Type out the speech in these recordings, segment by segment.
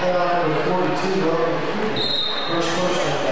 Foul number 42, Logan. First personal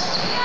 Thanks.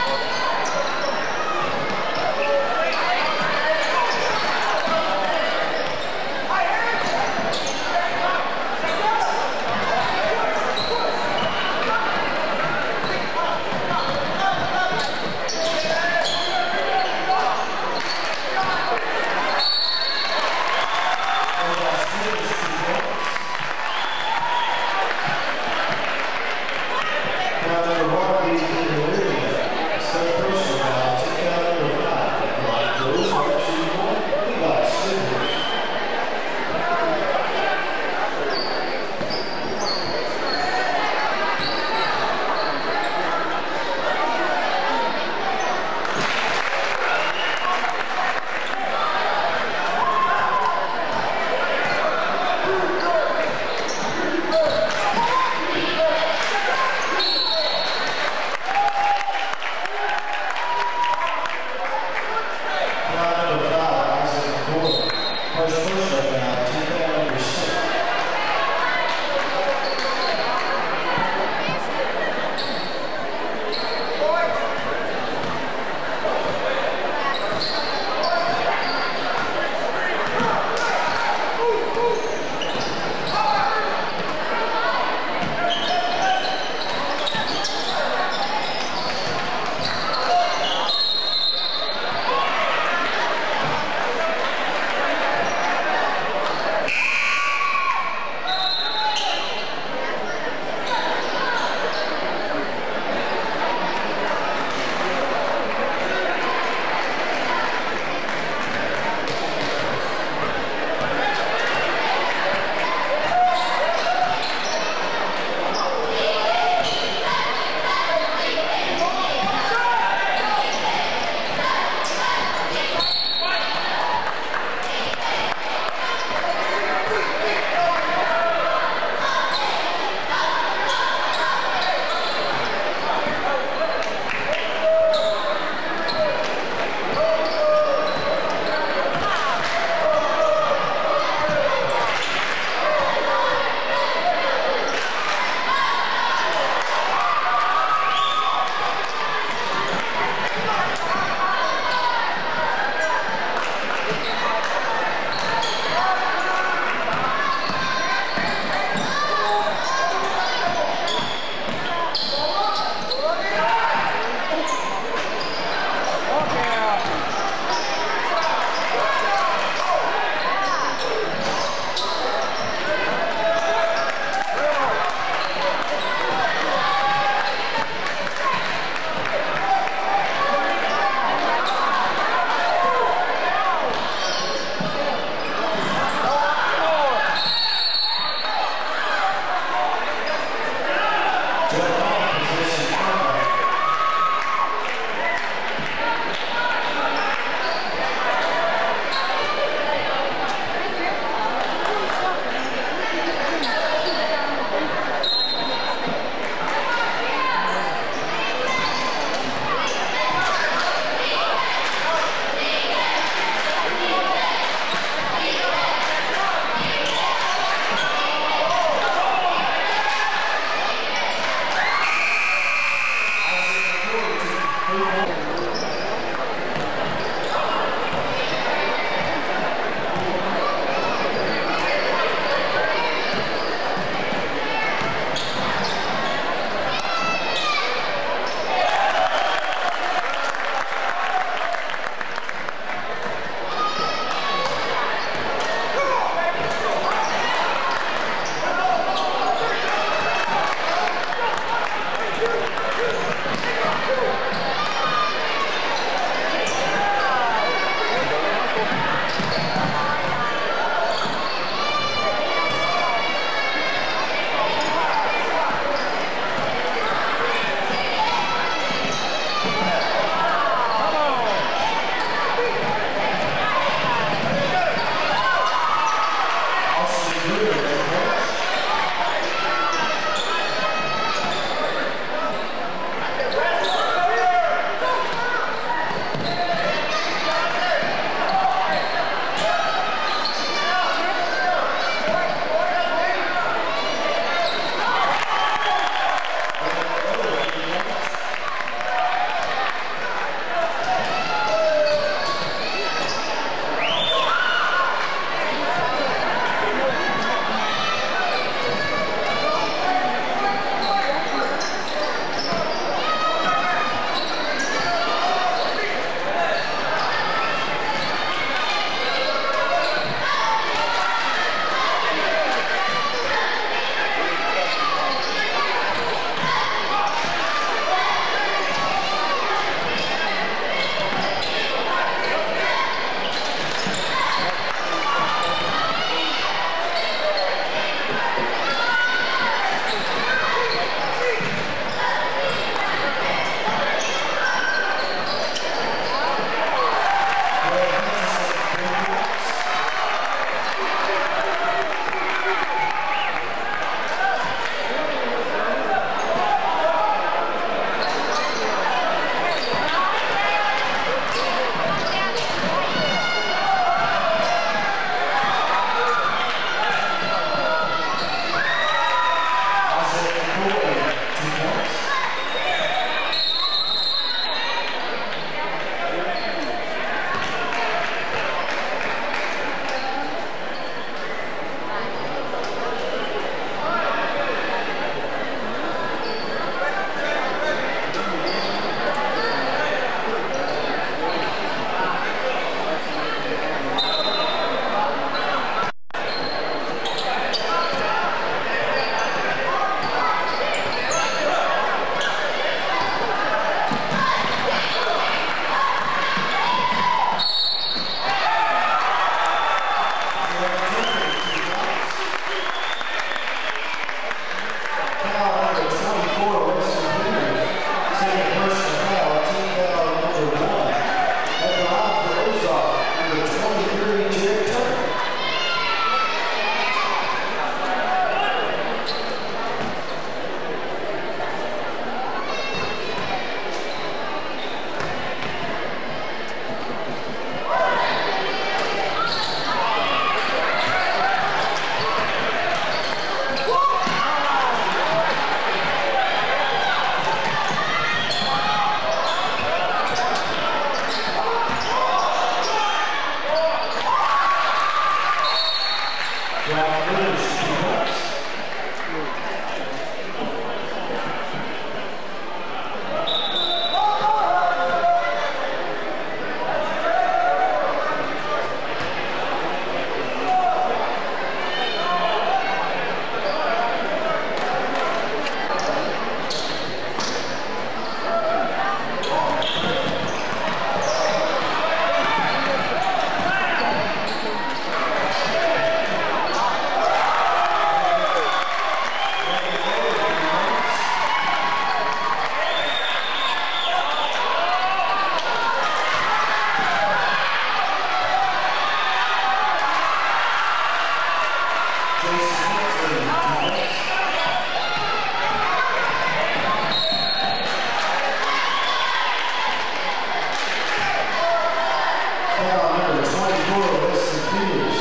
Carolina, 24, Western Peters.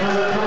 Third